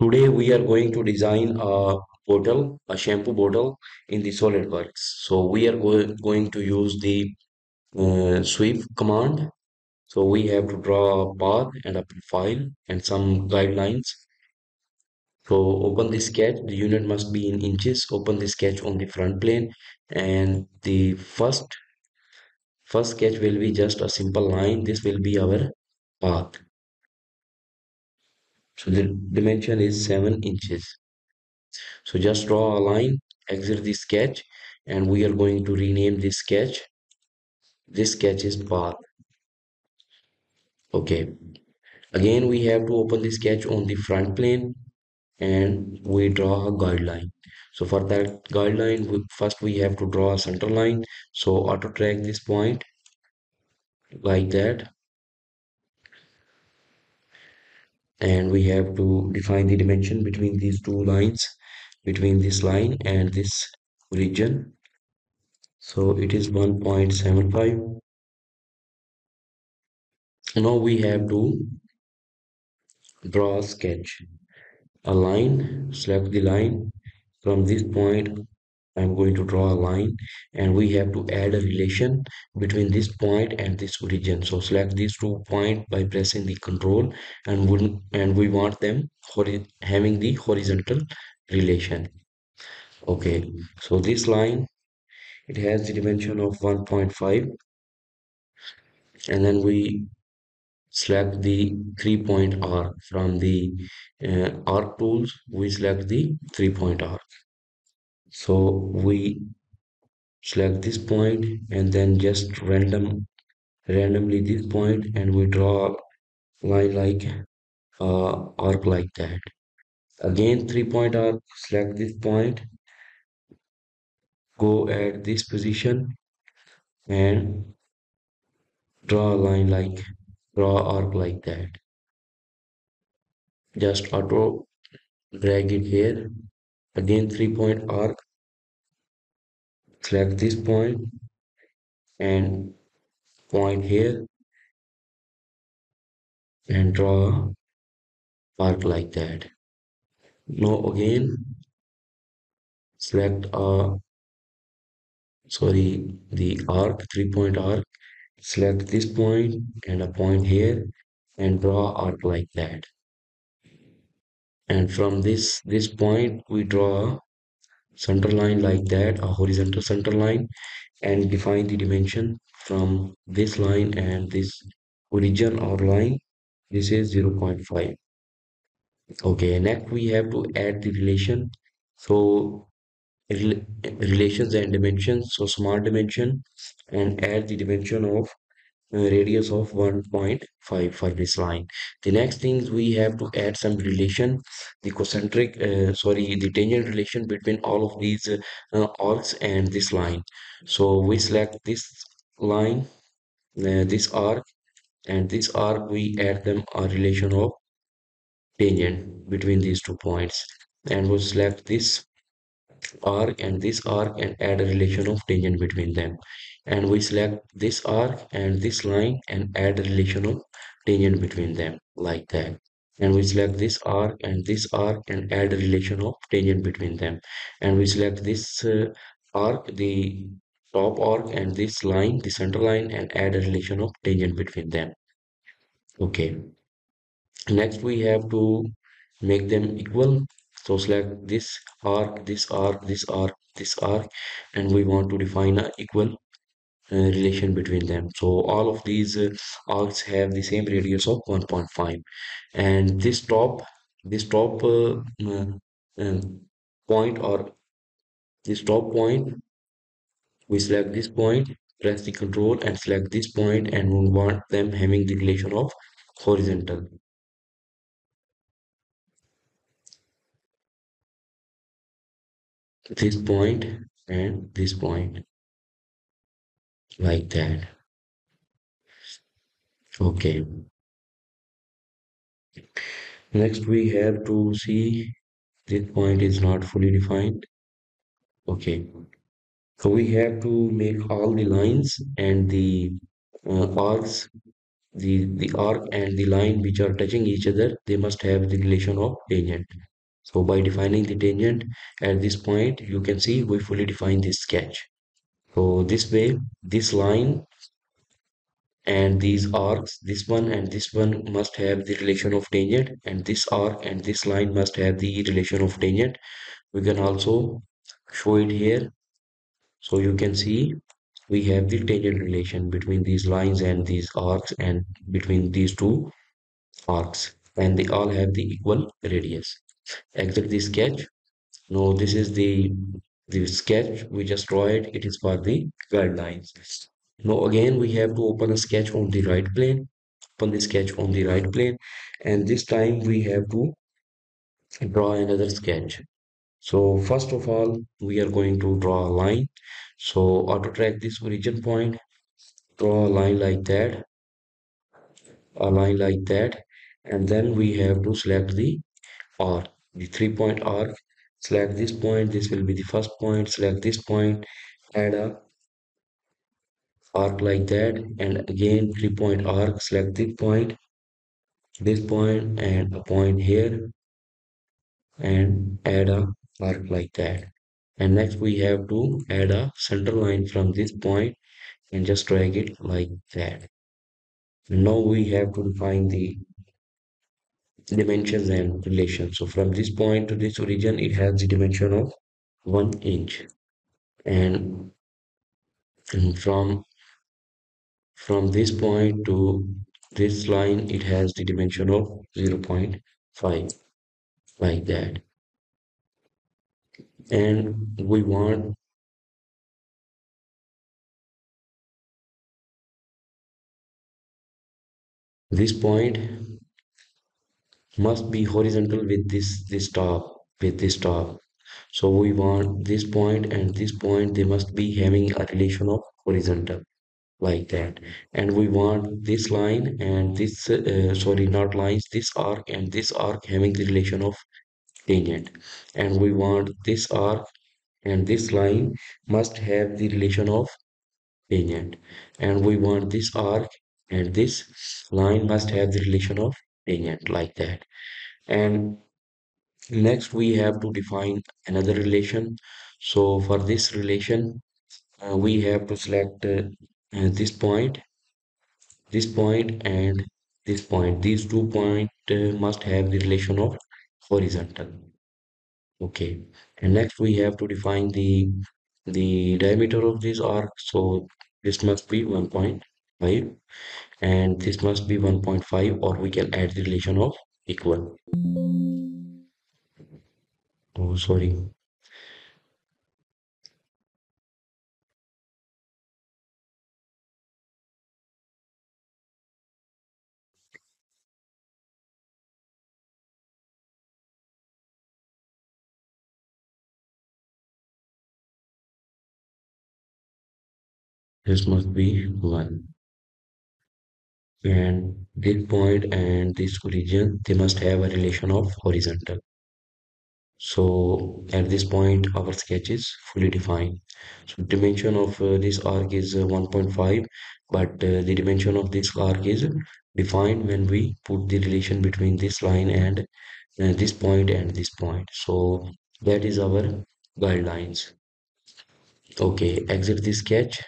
Today we are going to design a bottle, a shampoo bottle in the SolidWorks. So we are go going to use the uh, sweep command. So we have to draw a path and a profile and some guidelines. So open the sketch. The unit must be in inches. Open the sketch on the front plane, and the first first sketch will be just a simple line. This will be our path. So the dimension is seven inches. So just draw a line, exit the sketch, and we are going to rename this sketch. This sketch is path. Okay. Again, we have to open the sketch on the front plane and we draw a guideline. So for that guideline, we, first we have to draw a center line. So auto track this point like that. And we have to define the dimension between these two lines, between this line and this region. So it is 1.75 now we have to draw a sketch a line select the line from this point I'm going to draw a line and we have to add a relation between this point and this origin so select these two points by pressing the control and and we want them having the horizontal relation. Okay so this line it has the dimension of 1.5 and then we select the three point arc from the uh, arc tools we select the three point arc so we select this point and then just random randomly this point and we draw line like uh, arc like that. Again three point arc select this point go at this position and draw a line like draw arc like that. Just auto drag it here. Again three point arc select this point and point here and draw arc like that. Now again select a sorry the arc three point arc. Select this point and a point here and draw arc like that. And from this this point we draw a center line like that a horizontal center line and define the dimension from this line and this origin or line. This is 0.5 okay next we have to add the relation. So rel relations and dimensions so smart dimension and add the dimension of radius of 1.5 for this line. The next things we have to add some relation the concentric uh, sorry the tangent relation between all of these uh, arcs and this line. So we select this line uh, this arc and this arc we add them a relation of tangent between these two points. And we select this arc and this arc and add a relation of tangent between them and we select this arc and this line and add a relation of tangent between them like that. And we select this arc and this arc and add a relation of tangent between them. And we select this uh, arc the top arc and this line the center line and add a relation of tangent between them. Okay. Next we have to make them equal. So select this arc this arc this arc this arc and we want to define a equal relation between them. So all of these uh, arcs have the same radius of 1.5 and this top this top uh, uh, uh, point or this top point we select this point press the control and select this point and we want them having the relation of horizontal. This point and this point like that. Okay. Next we have to see this point is not fully defined. Okay. So we have to make all the lines and the uh, arcs the the arc and the line which are touching each other they must have the relation of tangent. So by defining the tangent at this point you can see we fully define this sketch so this way this line and these arcs this one and this one must have the relation of tangent and this arc and this line must have the relation of tangent we can also show it here. So you can see we have the tangent relation between these lines and these arcs and between these two arcs and they all have the equal radius. Exit the sketch. No this is the the sketch we just draw it it is for the guidelines now again we have to open a sketch on the right plane open the sketch on the right plane and this time we have to draw another sketch. So first of all we are going to draw a line. So auto track this origin point draw a line like that a line like that and then we have to select the arc the three point arc select this point. This will be the first point. Select this point. Add a arc like that. And again three point arc. Select this point this point and a point here. And add a arc like that. And next we have to add a center line from this point and just drag it like that. Now we have to define the dimensions and relations. So from this point to this origin it has the dimension of one inch. And from from this point to this line it has the dimension of 0.5 like that. And we want this point must be horizontal with this this top with this top. So we want this point and this point they must be having a relation of horizontal like that. And we want this line and this uh, sorry not lines this arc and this arc having the relation of tangent and we want this arc and this line must have the relation of tangent and we want this arc and this line must have the relation of tangent like that. And next we have to define another relation. So for this relation uh, we have to select uh, uh, this point this point and this point. These two point uh, must have the relation of horizontal. Okay. And next we have to define the the diameter of this arc. So this must be 1.5 and this must be 1.5 or we can add the relation of equal. Oh sorry. This must be 1 and this point and this origin they must have a relation of horizontal. So at this point our sketch is fully defined. So dimension of uh, this arc is uh, 1.5 but uh, the dimension of this arc is defined when we put the relation between this line and uh, this point and this point. So that is our guidelines. Okay exit the sketch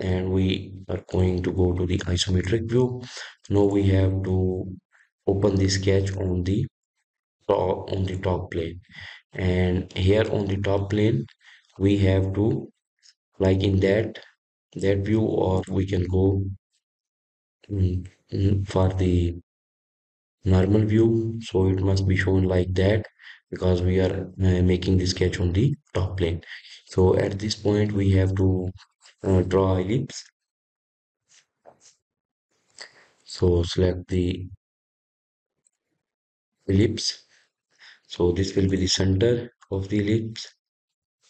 and we are going to go to the isometric view. Now we have to open the sketch on the top on the top plane. And here on the top plane we have to like in that that view or we can go mm, mm, for the normal view. So it must be shown like that because we are uh, making the sketch on the top plane. So at this point we have to uh, draw ellipse so select the ellipse so this will be the center of the ellipse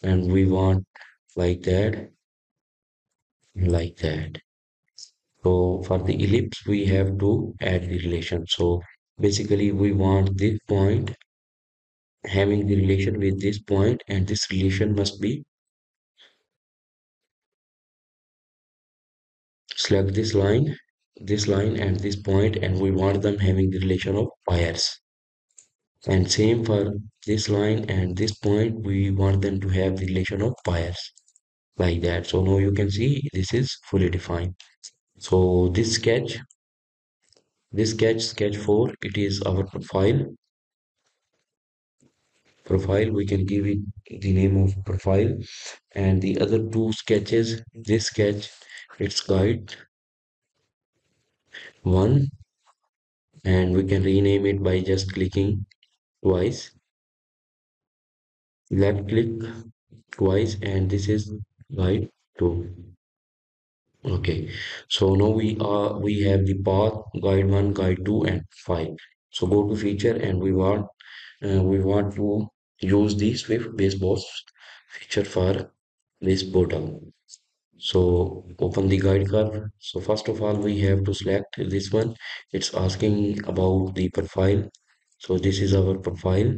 and we want like that like that. So for the ellipse we have to add the relation. So basically we want this point having the relation with this point and this relation must be select this line this line and this point and we want them having the relation of pierce and same for this line and this point we want them to have the relation of pierce like that. So now you can see this is fully defined. So this sketch this sketch sketch 4 it is our profile. Profile we can give it the name of profile. And the other two sketches this sketch its guide. One and we can rename it by just clicking twice. Left click twice and this is guide 2 okay so now we are we have the path guide 1 guide 2 and 5 so go to feature and we want uh, we want to use the swept base boss feature for this bottom so open the guide curve so first of all we have to select this one. It's asking about the profile. So this is our profile.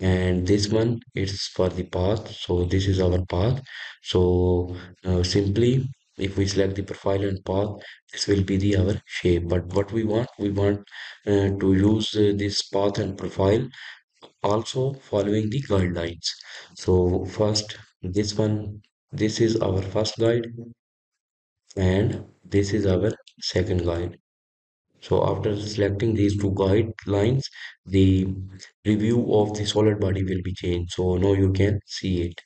And this one is for the path. So this is our path. So uh, simply if we select the profile and path this will be the our shape. But what we want we want uh, to use uh, this path and profile also following the guidelines. So first this one this is our first guide and this is our second guide so after selecting these two guidelines, the review of the solid body will be changed. So now you can see it.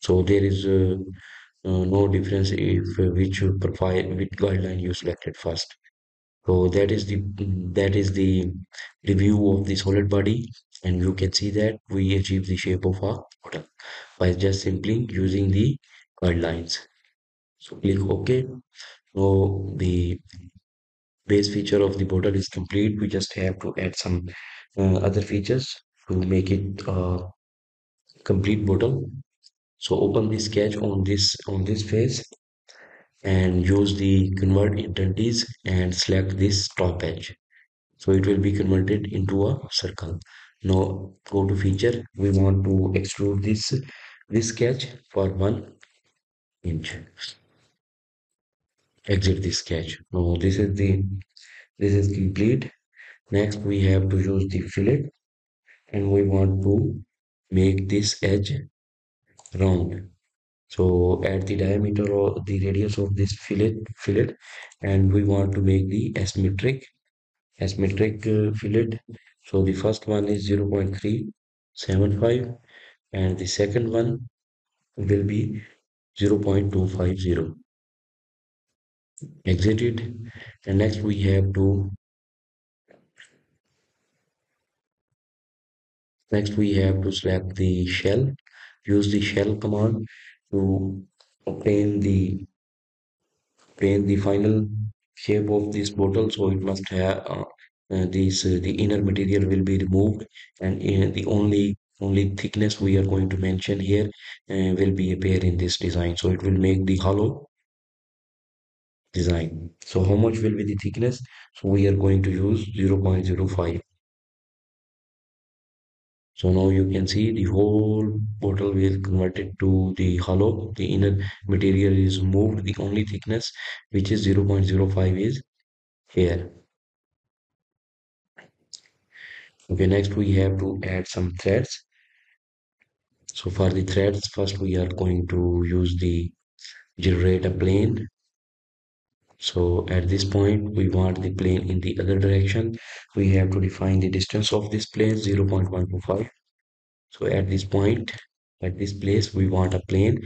So there is uh, uh, no difference if uh, which profile, which guideline you selected first. So that is the that is the review of the solid body, and you can see that we achieve the shape of our bottle by just simply using the guidelines. So click OK. So the base feature of the bottle is complete. We just have to add some uh, other features to make it a complete bottle. So open the sketch on this on this face and use the convert entities and select this top edge. So it will be converted into a circle. Now go to feature. We want to extrude this this sketch for one inch. Exit this sketch. Now this is the this is complete. Next we have to use the fillet and we want to make this edge round so at the diameter or the radius of this fillet fillet and we want to make the asymmetric asymmetric uh, fillet so the first one is 0.375 and the second one will be 0.250 exit it. And next we have to next we have to select the shell. Use the shell command to obtain the obtain the final shape of this bottle. So it must have uh, uh, this uh, the inner material will be removed and uh, the only only thickness we are going to mention here uh, will be appear in this design so it will make the hollow design so how much will be the thickness so we are going to use 0.05 so now you can see the whole bottle will converted to the hollow. The inner material is moved. The only thickness which is 0.05 is here. Okay, next we have to add some threads. So for the threads, first we are going to use the generate a plane. So at this point, we want the plane in the other direction. We have to define the distance of this plane 0.125 so at this point at this place we want a plane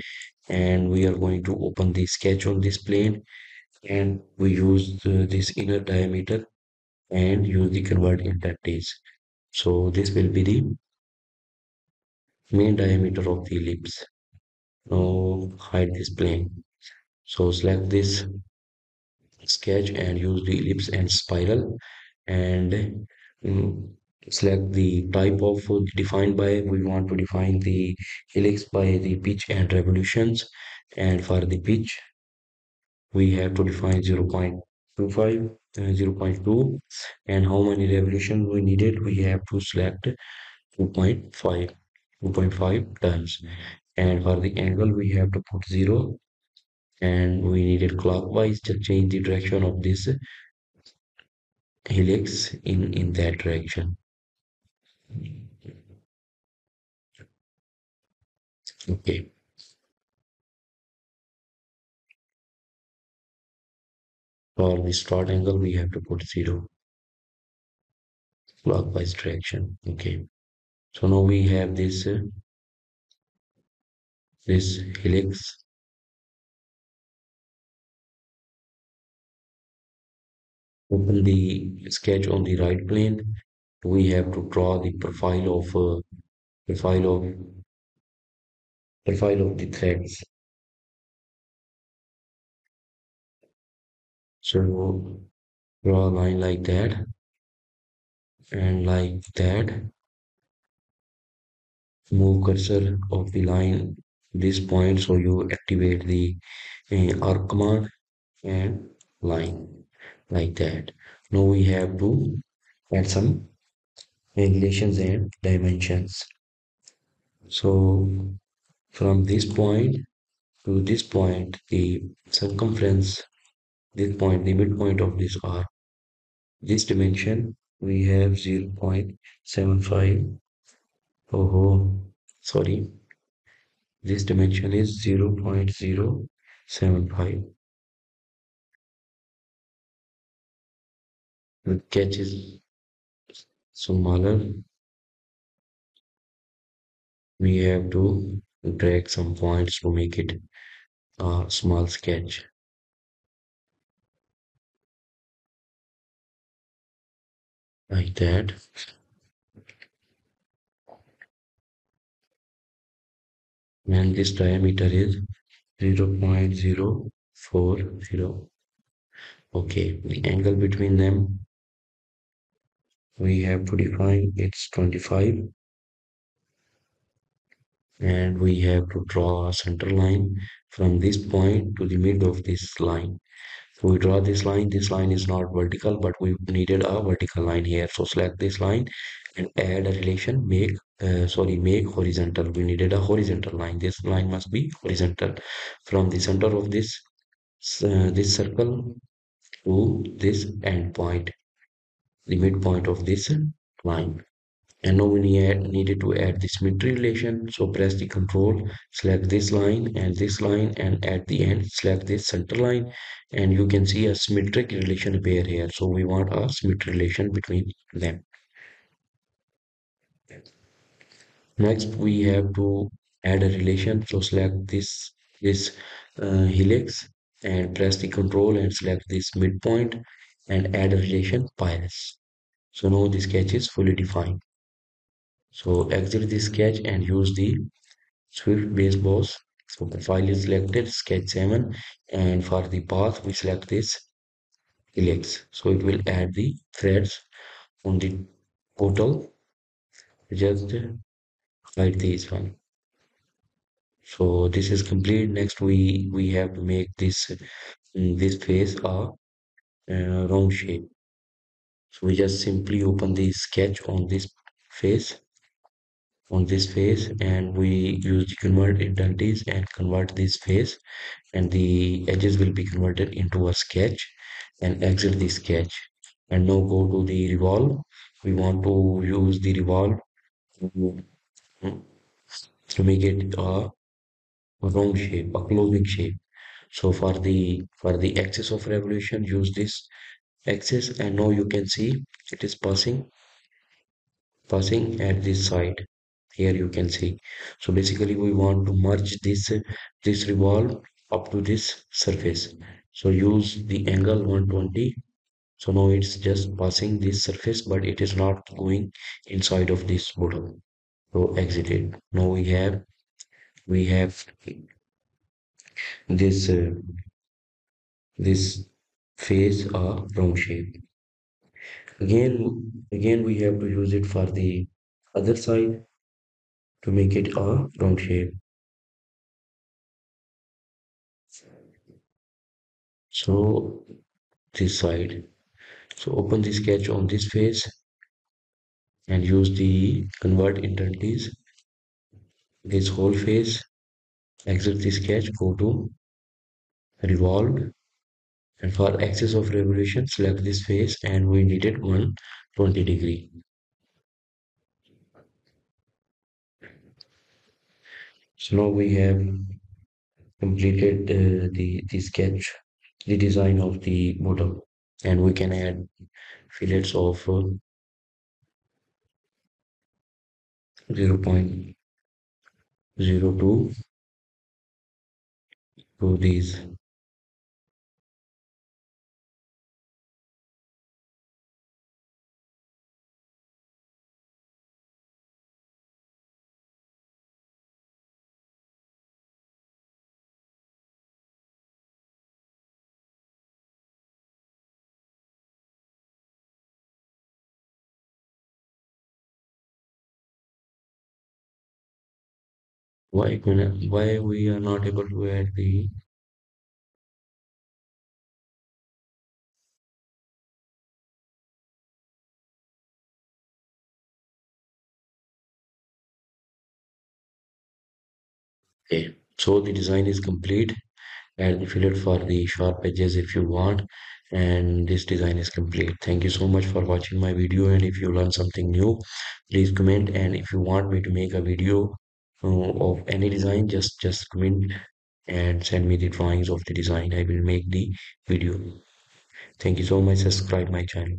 and we are going to open the sketch on this plane and we use the, this inner diameter and use the convert entities so this will be the main diameter of the ellipse. Now hide this plane. So select this sketch and use the helix and spiral and mm, select the type of defined by we want to define the helix by the pitch and revolutions. And for the pitch we have to define 0 0.25 uh, 0 0.2 and how many revolutions we needed we have to select 2.5 2.5 times and for the angle we have to put 0 and we needed clockwise to change the direction of this helix in in that direction. Okay for the start angle we have to put zero. Clockwise direction okay. So now we have this uh, this helix. Open the sketch on the right plane. We have to draw the profile of uh, profile of profile of the threads so draw a line like that and like that. Move cursor of the line this point so you activate the uh, arc command and line like that. Now we have to add some regulations and dimensions. So from this point to this point the circumference this point the midpoint of this arc this dimension we have 0.75 oh sorry. This dimension is 0.075 the sketch is smaller. We have to drag some points to make it a small sketch like that. And this diameter is 0.040 okay the angle between them we have to define it's 25 and we have to draw a center line from this point to the mid of this line we draw this line this line is not vertical but we needed a vertical line here. So select this line and add a relation make uh, sorry make horizontal. We needed a horizontal line. This line must be horizontal. From the center of this uh, this circle to this end point the midpoint of this line and now we need, needed to add this symmetry relation. So press the control select this line and this line and at the end select this center line. And you can see a symmetric relation appear here. So we want a symmetric relation between them. Next we have to add a relation. So select this this uh, helix and press the control and select this midpoint and add a relation pierce so now the sketch is fully defined so exit the sketch and use the Swept base boss. So the file is selected, sketch 7, and for the path we select this helix. So it will add the threads on the portal. Just like this one. So this is complete. Next we we have to make this mm, this face a uh, round shape. So we just simply open the sketch on this face on this face and we use the convert entities and convert this face and the edges will be converted into a sketch and exit the sketch. And now go to the revolve. We want to use the revolve to, make it a round shape a closing shape. So for the for the axis of revolution use this axis and now you can see it is passing passing at this side here you can see. So basically we want to merge this this revolve up to this surface. So use the angle 120 so now it's just passing this surface but it is not going inside of this bottle. So exit it. Now we have we have this uh, this face a round shape. Again again we have to use it for the other side to make it a round shape. So this side. So open the sketch on this face and use the convert entities this whole face exit the sketch go to revolved and for axis of revolution select this face and we needed 120 degree so now we have completed uh, the the sketch the design of the model. And we can add fillets of uh, 0.02 to these why why we are not able to add the okay so the design is complete add the fillet for the sharp edges if you want and this design is complete. Thank you so much for watching my video and if you learn something new please comment and if you want me to make a video of any design just just comment and send me the drawings of the design. I will make the video. Thank you so much. Subscribe my channel